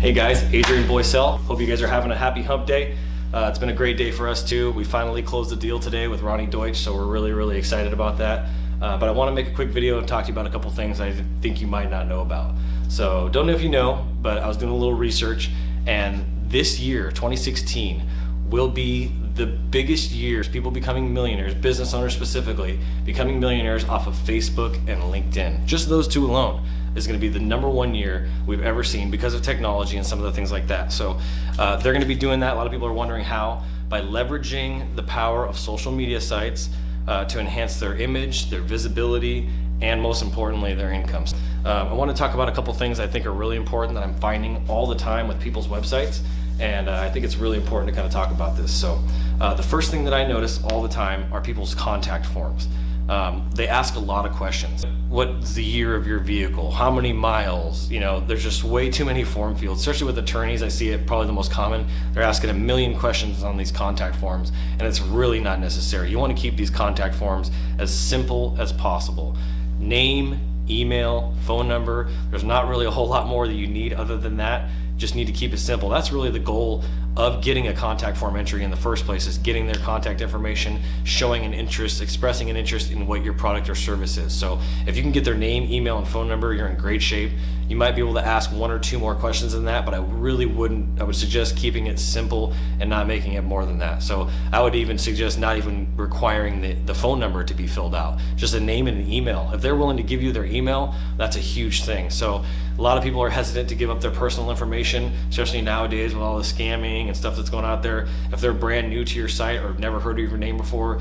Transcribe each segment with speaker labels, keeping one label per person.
Speaker 1: Hey guys, Adrian Boysell. Hope you guys are having a happy hump day. Uh, it's been a great day for us too. We finally closed the deal today with Ronnie Deutsch, so we're really, really excited about that. Uh, but I want to make a quick video and talk to you about a couple things I think you might not know about. So, don't know if you know, but I was doing a little research, and this year, 2016, will be the biggest years people becoming millionaires, business owners specifically, becoming millionaires off of Facebook and LinkedIn. Just those two alone is going to be the number one year we've ever seen because of technology and some of the things like that. So uh, they're going to be doing that. A lot of people are wondering how by leveraging the power of social media sites uh, to enhance their image, their visibility, and most importantly, their incomes. Um, I want to talk about a couple things I think are really important that I'm finding all the time with people's websites. And uh, I think it's really important to kind of talk about this. So, uh, the first thing that I notice all the time are people's contact forms. Um, they ask a lot of questions. What's the year of your vehicle? How many miles? You know, there's just way too many form fields, especially with attorneys. I see it probably the most common. They're asking a million questions on these contact forms, and it's really not necessary. You want to keep these contact forms as simple as possible. Name, email, phone number. There's not really a whole lot more that you need other than that. Just need to keep it simple. That's really the goal of getting a contact form entry in the first place is getting their contact information, showing an interest, expressing an interest in what your product or service is. So if you can get their name, email, and phone number, you're in great shape. You might be able to ask one or two more questions than that, but I really wouldn't, I would suggest keeping it simple and not making it more than that. So I would even suggest not even requiring the, the phone number to be filled out, just a name and an email. If they're willing to give you their email, that's a huge thing. So a lot of people are hesitant to give up their personal information, especially nowadays with all the scamming and stuff that's going out there, if they're brand new to your site or never heard of your name before,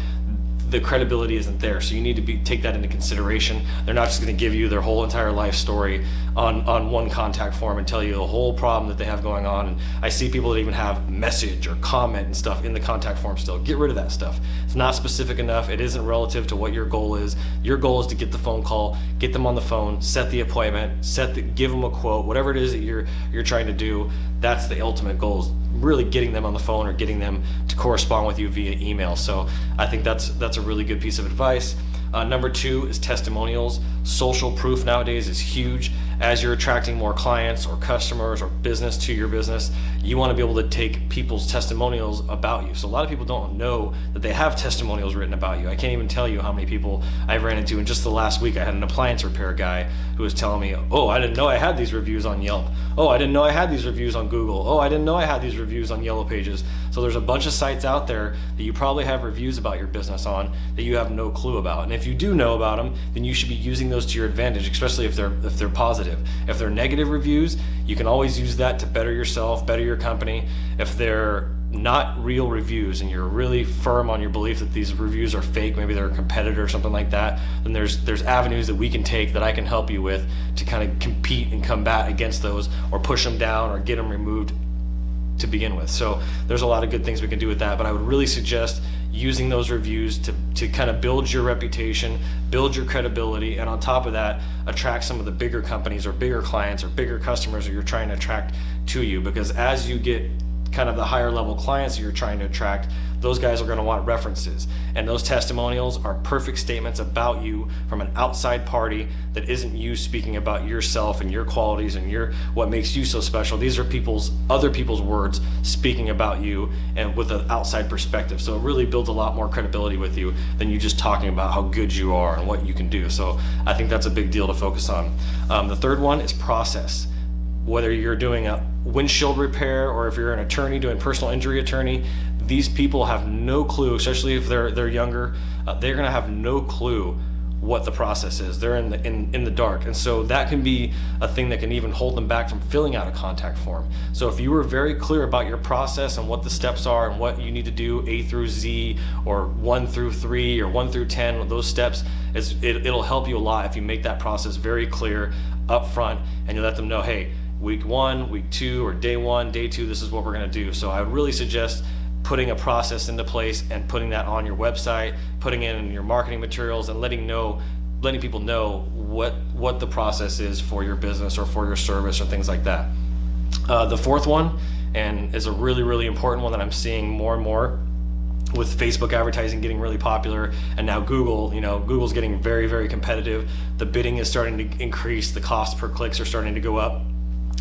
Speaker 1: the credibility isn't there. So you need to be take that into consideration. They're not just going to give you their whole entire life story on on one contact form and tell you the whole problem that they have going on. And I see people that even have message or comment and stuff in the contact form still. Get rid of that stuff. It's not specific enough. It isn't relative to what your goal is. Your goal is to get the phone call, get them on the phone, set the appointment, set the give them a quote, whatever it is that you're you're trying to do. That's the ultimate goal. Really getting them on the phone or getting them to correspond with you via email. So I think that's that's a really good piece of advice. Uh, number two is testimonials. Social proof nowadays is huge. As you're attracting more clients or customers or business to your business, you want to be able to take people's testimonials about you. So a lot of people don't know that they have testimonials written about you. I can't even tell you how many people I've ran into in just the last week. I had an appliance repair guy who was telling me, "Oh, I didn't know I had these reviews on Yelp. Oh, I didn't know I had these reviews on Google. Oh, I didn't know I had these reviews on Yellow Pages." So there's a bunch of sites out there that you probably have reviews about your business on that you have no clue about. And if you do know about them, then you should be using those to your advantage, especially if they're if they're positive. If they're negative reviews, you can always use that to better yourself, better your company. If they're not real reviews and you're really firm on your belief that these reviews are fake, maybe they're a competitor or something like that, then there's there's avenues that we can take that I can help you with to kind of compete and combat against those or push them down or get them removed to begin with. So there's a lot of good things we can do with that, but I would really suggest using those reviews to, to kind of build your reputation, build your credibility, and on top of that, attract some of the bigger companies or bigger clients or bigger customers that you're trying to attract to you. Because as you get kind of the higher level clients that you're trying to attract, those guys are going to want references. And those testimonials are perfect statements about you from an outside party that isn't you speaking about yourself and your qualities and your what makes you so special. These are people's other people's words speaking about you and with an outside perspective. So it really builds a lot more credibility with you than you just talking about how good you are and what you can do. So I think that's a big deal to focus on. Um, the third one is process whether you're doing a windshield repair or if you're an attorney doing personal injury attorney, these people have no clue, especially if they're they're younger, uh, they're gonna have no clue what the process is. They're in the in, in the dark. And so that can be a thing that can even hold them back from filling out a contact form. So if you were very clear about your process and what the steps are and what you need to do A through Z or 1 through 3 or 1 through 10, those steps is it, it'll help you a lot if you make that process very clear up front and you let them know, "Hey, week one, week two, or day one, day two, this is what we're going to do. So I would really suggest putting a process into place and putting that on your website, putting it in your marketing materials, and letting know, letting people know what what the process is for your business or for your service or things like that. Uh, the fourth one, and is a really really important one that I'm seeing more and more with Facebook advertising getting really popular and now Google, you know, Google's getting very, very competitive. The bidding is starting to increase, the cost per clicks are starting to go up.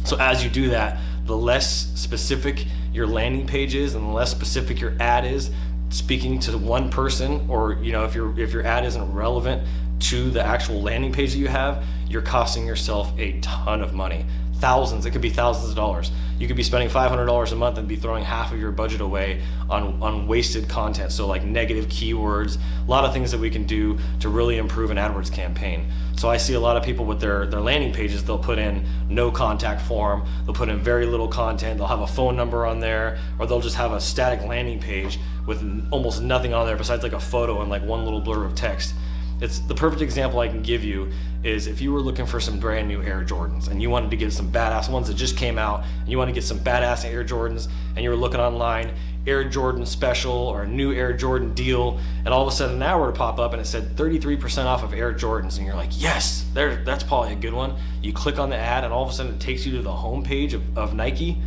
Speaker 1: So as you do that, the less specific your landing page is and the less specific your ad is speaking to one person or you know if your if your ad isn't relevant to the actual landing page that you have you're costing yourself a ton of money thousands it could be thousands of dollars. You could be spending $500 a month and be throwing half of your budget away on, on wasted content. So like negative keywords a lot of things that we can do to really improve an adwords campaign. So i see a lot of people with their their landing pages they'll put in no contact form they'll put in very little content they'll have a phone number on there or they'll just have a static landing page with almost nothing on there besides like a photo and like one little blur of text it's the perfect example I can give you is if you were looking for some brand new Air Jordans and you wanted to get some badass ones that just came out and you want to get some badass Air Jordans and you were looking online Air Jordan special or a new Air Jordan deal and all of a sudden an hour to pop up and it said 33% off of Air Jordans and you're like yes there that's probably a good one. You click on the ad and all of a sudden it takes you to the homepage of, of Nike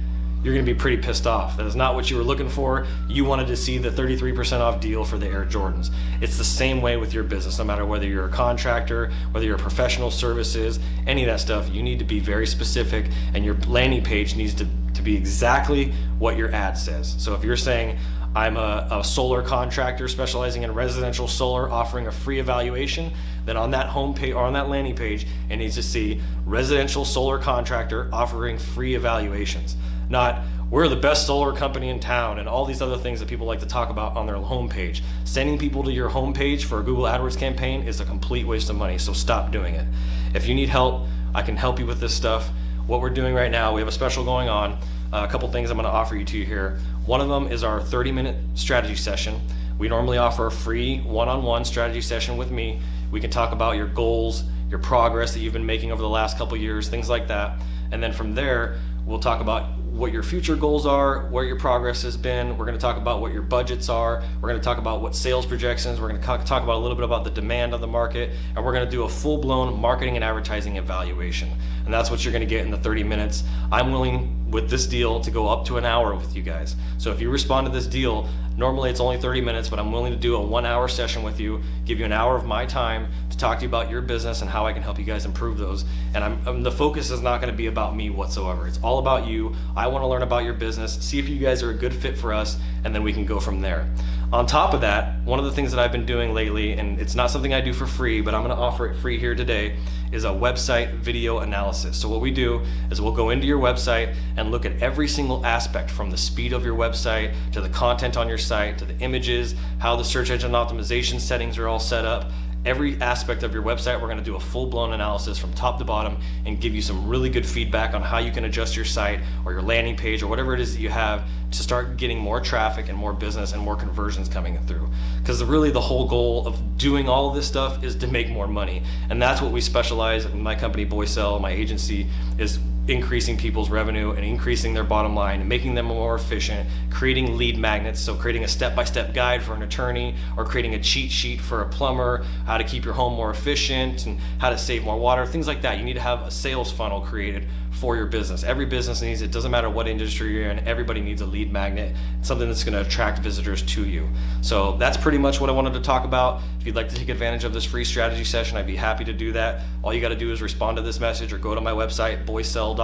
Speaker 1: you're going to be pretty pissed off. That is not what you were looking for. You wanted to see the 33% off deal for the Air Jordans. It's the same way with your business, no matter whether you're a contractor, whether you're a professional services, any of that stuff. You need to be very specific, and your landing page needs to, to be exactly what your ad says. So if you're saying, I'm a, a, solar contractor specializing in residential solar, offering a free evaluation. Then on that home page or on that landing page, it needs to see residential solar contractor offering free evaluations not we're the best solar company in town and all these other things that people like to talk about on their homepage. Sending people to your homepage for a Google AdWords campaign is a complete waste of money, so stop doing it. If you need help, I can help you with this stuff. What we're doing right now, we have a special going on. A couple things I'm going to offer you to you here. One of them is our 30 minute strategy session. We normally offer a free one on one strategy session with me. We can talk about your goals, your progress that you've been making over the last couple years, things like that. And then from there, we'll talk about what your future goals are, where your progress has been. We're going to talk about what your budgets are. We're going to talk about what sales projections. We're going to talk about a little bit about the demand of the market, and we're going to do a full-blown marketing and advertising evaluation. And that's what you're going to get in the 30 minutes. I'm willing with this deal to go up to an hour with you guys. So if you respond to this deal, normally it's only 30 minutes, but I'm willing to do a one hour session with you, give you an hour of my time to talk to you about your business and how I can help you guys improve those. And I'm, I'm the focus is not going to be about me whatsoever. It's all about you. I want to learn about your business, see if you guys are a good fit for us, and then we can go from there. On top of that, one of the things that I've been doing lately, and it's not something I do for free, but I'm going to offer it free here today, is a website video analysis. So what we do is we'll go into your website and look at every single aspect from the speed of your website to the content on your site to the images, how the search engine optimization settings are all set up, every aspect of your website. We're going to do a full blown analysis from top to bottom and give you some really good feedback on how you can adjust your site or your landing page or whatever it is that you have to start getting more traffic and more business and more conversions coming through. Because really the whole goal of doing all this stuff is to make more money. And that's what we specialize in my company, Boysell, my agency, is increasing people's revenue and increasing their bottom line making them more efficient, creating lead magnets, so creating a step-by-step guide for an attorney or creating a cheat sheet for a plumber, how to keep your home more efficient and how to save more water, things like that. You need to have a sales funnel created for your business. Every business needs it, doesn't matter what industry you're in, everybody needs a lead magnet, something that's gonna attract visitors to you. So that's pretty much what I wanted to talk about. If you'd like to take advantage of this free strategy session, I'd be happy to do that. All you gotta do is respond to this message or go to my website, boysell.com,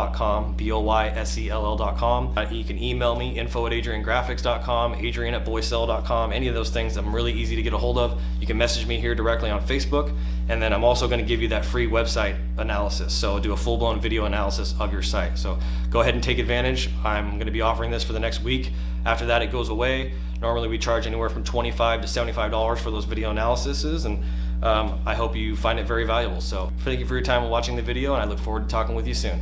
Speaker 1: B-O-Y-S-E-L-L.com. Uh, you can email me, info at adriangraphics.com, adrian at boysell.com, any of those things. I'm really easy to get a hold of. You can message me here directly on Facebook. And then I'm also gonna give you that free website analysis. So I'll do a full-blown video analysis of your site. So go ahead and take advantage. I'm going to be offering this for the next week. After that, it goes away. Normally, we charge anywhere from 25 to $75 for those video analyses, and um, I hope you find it very valuable. So thank you for your time watching the video, and I look forward to talking with you soon.